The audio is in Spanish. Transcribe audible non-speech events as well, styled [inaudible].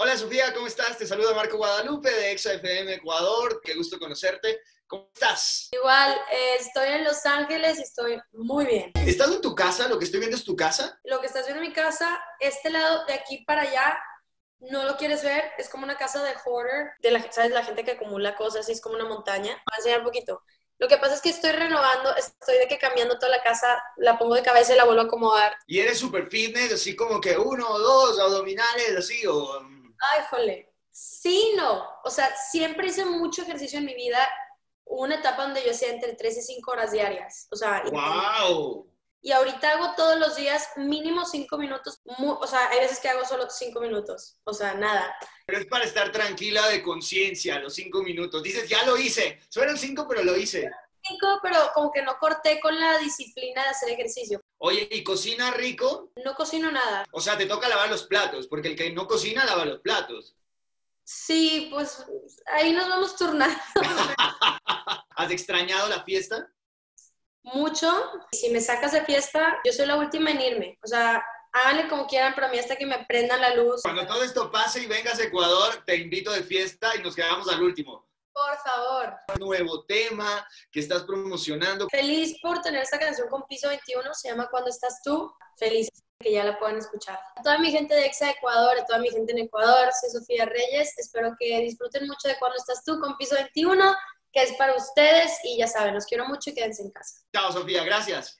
Hola Sofía, ¿cómo estás? Te saluda Marco Guadalupe de ExaFM Ecuador. Qué gusto conocerte. ¿Cómo estás? Igual, eh, estoy en Los Ángeles y estoy muy bien. ¿Estás en tu casa? ¿Lo que estoy viendo es tu casa? Lo que estás viendo en mi casa, este lado de aquí para allá, no lo quieres ver, es como una casa de hoarder, de la, ¿sabes? La gente que acumula cosas, y es como una montaña. Voy a enseñar un poquito. Lo que pasa es que estoy renovando, estoy de que cambiando toda la casa, la pongo de cabeza y la vuelvo a acomodar. ¿Y eres super fitness, así como que uno o dos abdominales, así? O... Ay, jole. Sí, no. O sea, siempre hice mucho ejercicio en mi vida. Una etapa donde yo hacía entre 3 y 5 horas diarias. O sea, ¡Wow! y ahorita hago todos los días mínimo 5 minutos. O sea, hay veces que hago solo 5 minutos. O sea, nada. Pero es para estar tranquila de conciencia, los cinco minutos. Dices, ya lo hice. Fueron cinco, pero lo hice. 5, pero como que no corté con la disciplina de hacer ejercicio. Oye, ¿y cocina rico? No cocino nada. O sea, te toca lavar los platos, porque el que no cocina lava los platos. Sí, pues ahí nos vamos turnando [laughs] ¿Has extrañado la fiesta? mucho. Si me sacas de fiesta, yo soy la última en irme. O sea, háganle como quieran, pero a mí hasta que me prendan la luz. Cuando todo esto pase y vengas a Ecuador, te invito de fiesta y nos quedamos al último. Por favor. Nuevo tema que estás promocionando. Feliz por tener esta canción con Piso 21, se llama Cuando estás tú. Feliz que ya la puedan escuchar. A toda mi gente de Exa Ecuador, a toda mi gente en Ecuador, soy Sofía Reyes. Espero que disfruten mucho de Cuando estás tú con Piso 21, que es para ustedes. Y ya saben, los quiero mucho y quédense en casa. Chao, Sofía, gracias.